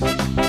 Bye.